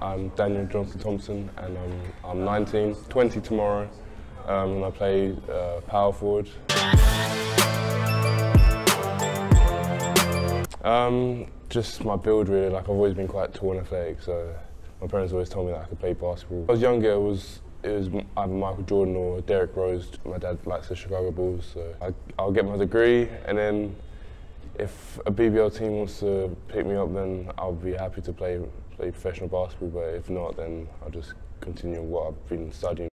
I'm Daniel Johnson Thompson and um, I'm 19, 20 tomorrow, um, and I play uh, power forward. Um, just my build really, like I've always been quite tall and athletic, so my parents always told me that I could play basketball. When I was younger, it was, it was either Michael Jordan or Derrick Rose. My dad likes the Chicago Bulls, so I, I'll get my degree and then if a BBL team wants to pick me up, then I'll be happy to play play professional basketball. But if not, then I'll just continue what I've been studying